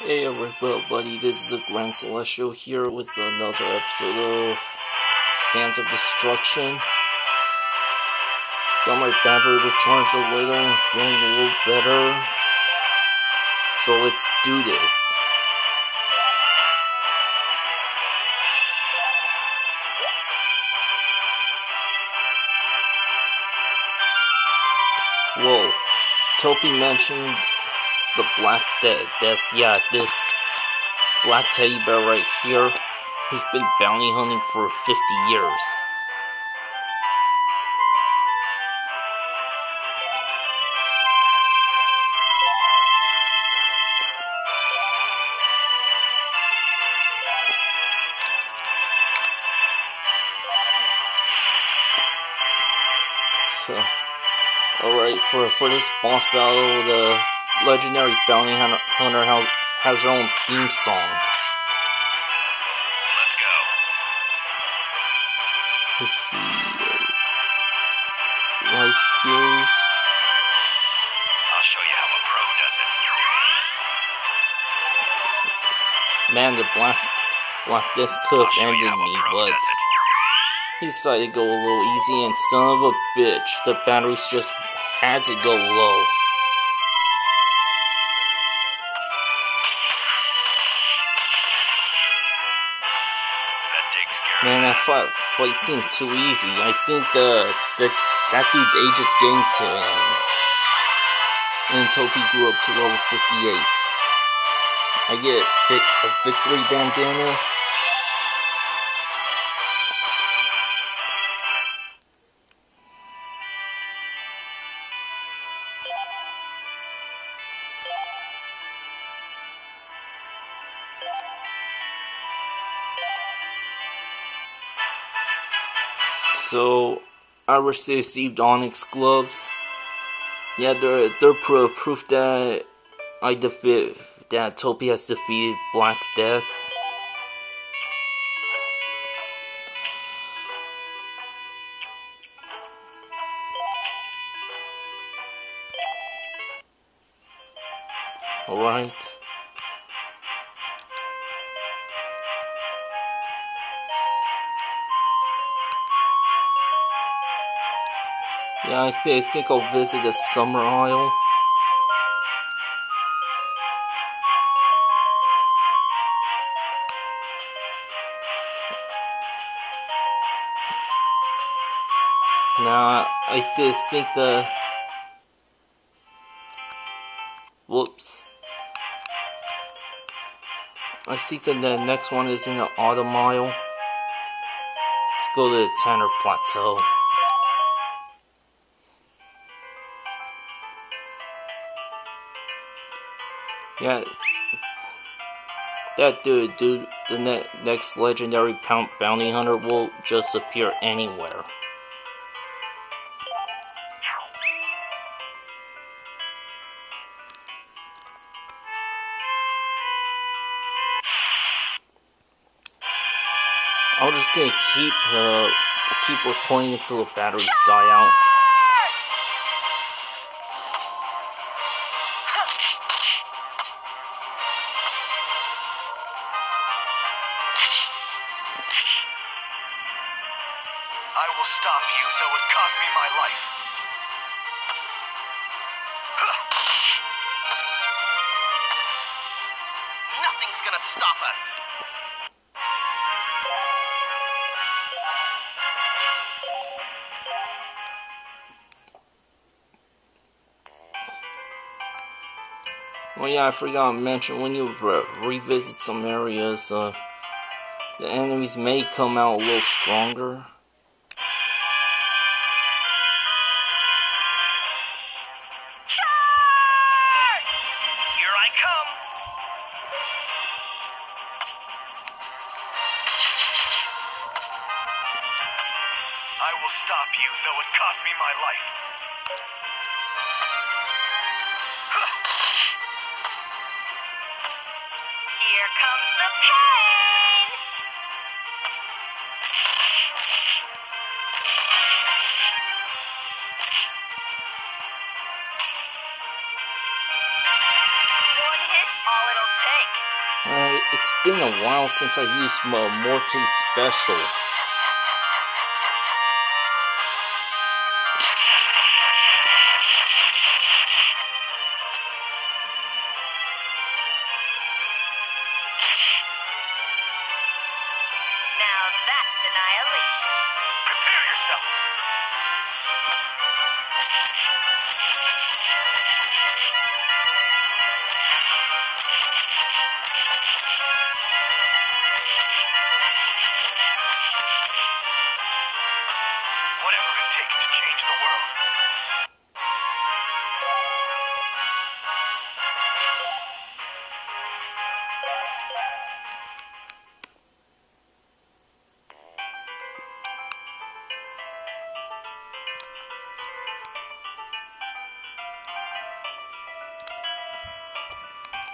Hey everybody, this is the Grand Celestial here with another episode of Sands of Destruction. Got my battery recharged a little, feeling a little better. So let's do this. Whoa, Taupy mentioned the Black Death. Death. Yeah, this Black Teddy Bear right here, who's been bounty hunting for 50 years. So, alright, for, for this boss battle, the legendary bounty hunter has, her own theme song. Let's go. Let's see. Uh, life skills. I'll show you how a pro does it. Man, the Black, Black Death could I'll have show you ended me, but he decided to go a little easy, and son of a bitch, the batteries just had to go low. Man, that fight, fight seemed too easy. I think the, the that dude's age is getting to him. And Taupy grew up to level 58. I get vic- a victory bandana. So, I received Onyx gloves. Yeah, they're they're pro- proof that I defeat that Taupy has defeated Black Death. Alright. I, th- I think I'll visit the Summer Isle. Now I th- think the. Whoops. I think that the next one is in the Autumn Isle. Let's go to the Tanner Plateau. Yeah. That dude, dude, the ne- next legendary bounty hunter will just appear anywhere. I'm just gonna keep uh, keep recording until the batteries die out. Stop us. Well, yeah, I forgot to mention when you re- revisit some areas, uh, the enemies may come out a little stronger. I will stop you, though it cost me my life. Here comes the pain. One hit's all it'll take. Uh, it's been a while since I used my Morty Special.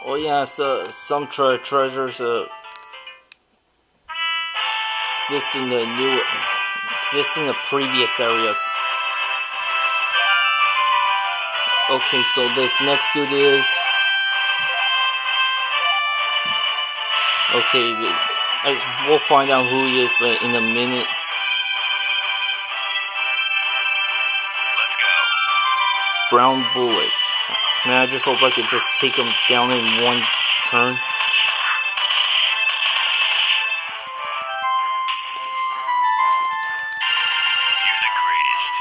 Oh yeah, so some tre- treasures uh, exist in the new exist in the previous areas. Okay, so this next dude is okay. I, we'll find out who he is, but in a minute. Let's go. Brown bullet. Man, I just hope I could just take him down in one turn. You're the greatest.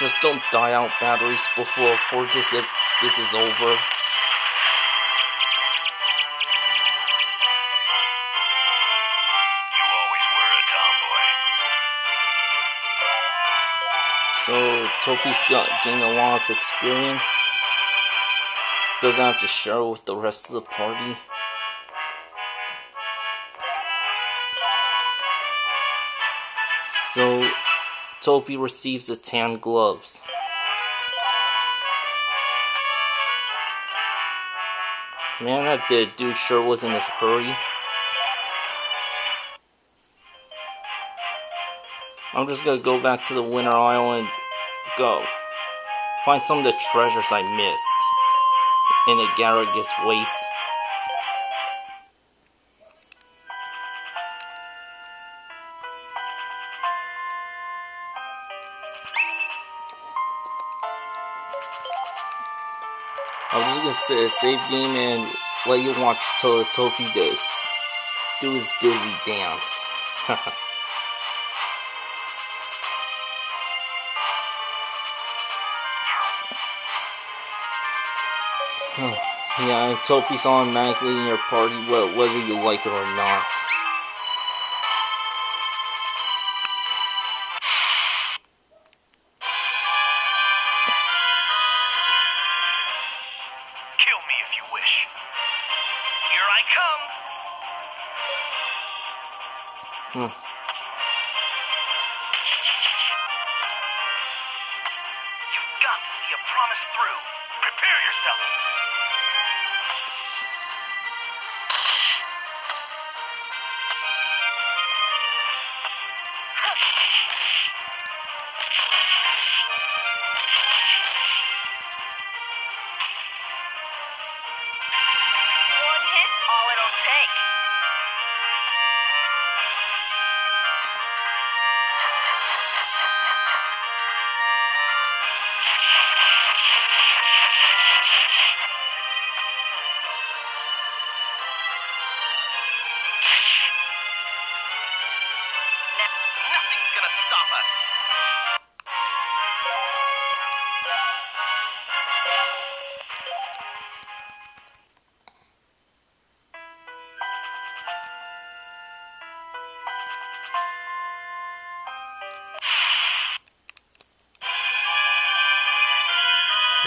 Just don't die out batteries before before this this is over. Lot of experience. Doesn't have to share with the rest of the party. So Taupy receives the tan gloves. Man, that dude sure was in a hurry. I'm just gonna go back to the Winter Isle and go. Find some of the treasures I missed in the Garagus Waste. I was just gonna say save game and let you watch Taupy this. Do his dizzy dance. Yeah, Taupy's automatically in your party whether you like it or not. Kill me if you wish. Here I come. Hmm. You've got to see a promise through. Prepare yourself. Gonna stop us.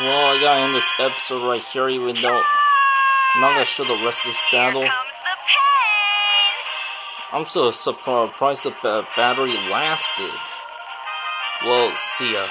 Well, I gotta end this episode right here, even though I'm not gonna show the rest of this battle. I'm so surprised the battery lasted. Well, see ya.